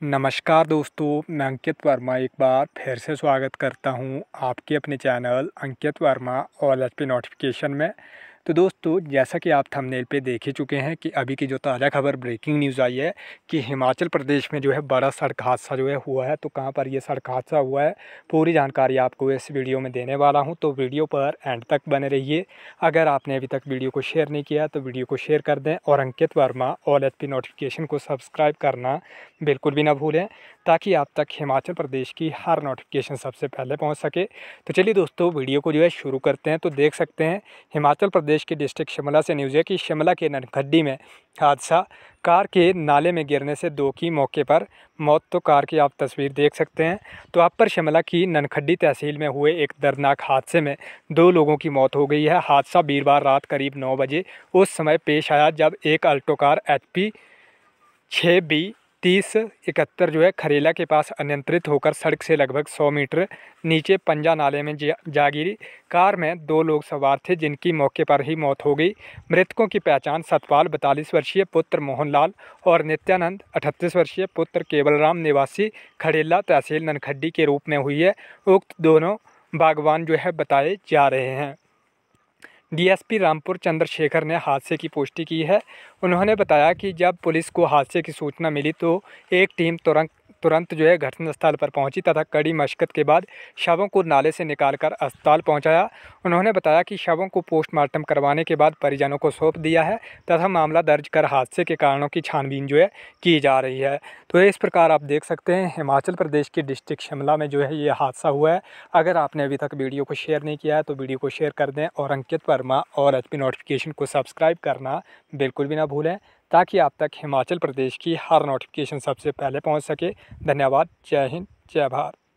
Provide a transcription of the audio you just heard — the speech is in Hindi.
नमस्कार दोस्तों, मैं अंकित वर्मा एक बार फिर से स्वागत करता हूँ आपके अपने channel Ankit Verma all H notification में। तो दोस्तों, जैसा कि आप थंबनेल पे देख ही चुके हैं कि अभी की जो ताज़ा खबर ब्रेकिंग न्यूज़ आई है कि हिमाचल प्रदेश में जो है बड़ा सड़क हादसा जो है हुआ है। तो कहाँ पर ये सड़क हादसा हुआ है, पूरी जानकारी आपको इस वीडियो में देने वाला हूँ। तो वीडियो पर एंड तक बने रहिए। अगर आपने अभी तक वीडियो को शेयर नहीं किया तो वीडियो को शेयर कर दें और Ankit Verma all H notification को सब्सक्राइब करना बिल्कुल भी ना भूलें, ताकि आप तक हिमाचल प्रदेश की हर नोटिफिकेशन सबसे पहले पहुँच सके। तो चलिए दोस्तों वीडियो को जो है शुरू करते हैं। तो देख सकते हैं, हिमाचल प्रदेश प्रदेश के डिस्ट्रिक्ट शिमला से न्यूज़ है कि शिमला के ननखड्डी में हादसा, कार के नाले में गिरने से दो की मौके पर मौत। तो कार की आप तस्वीर देख सकते हैं। तो आप पर शिमला की ननखड्डी तहसील में हुए एक दर्दनाक हादसे में दो लोगों की मौत हो गई है। हादसा वीरवार रात करीब नौ बजे उस समय पेश आया जब एक अल्टो कार एच पी छः बी तीस इकहत्तर जो है खरेला के पास अनियंत्रित होकर सड़क से लगभग सौ मीटर नीचे पंजा नाले में जा गिरी। कार में दो लोग सवार थे, जिनकी मौके पर ही मौत हो गई। मृतकों की पहचान सतपाल बतालीस वर्षीय पुत्र मोहनलाल और नित्यानंद अठतीस वर्षीय पुत्र केवलराम निवासी खरेला तहसील ननखड्डी के रूप में हुई है। उक्त दोनों बागवान जो है बताए जा रहे हैं। डीएसपी रामपुर चंद्रशेखर ने हादसे की पुष्टि की है। उन्होंने बताया कि जब पुलिस को हादसे की सूचना मिली तो एक टीम तुरंत तुरंत जो है घटनास्थल पर पहुँची तथा कड़ी मशक्क़त के बाद शवों को नाले से निकालकर अस्पताल पहुँचाया उन्होंने बताया कि शवों को पोस्टमार्टम करवाने के बाद परिजनों को सौंप दिया है तथा मामला दर्ज कर हादसे के कारणों की छानबीन जो है की जा रही है। तो इस प्रकार आप देख सकते हैं, हिमाचल प्रदेश के डिस्ट्रिक्ट शिमला में जो है ये हादसा हुआ है। अगर आपने अभी तक वीडियो को शेयर नहीं किया है तो वीडियो को शेयर कर दें और अंकित वर्मा और एच नोटिफिकेशन को सब्सक्राइब करना बिल्कुल भी ना भूलें, ताकि आप तक हिमाचल प्रदेश की हर नोटिफिकेशन सबसे पहले पहुँच सके। धन्यवाद, जय हिंद, जय भारत।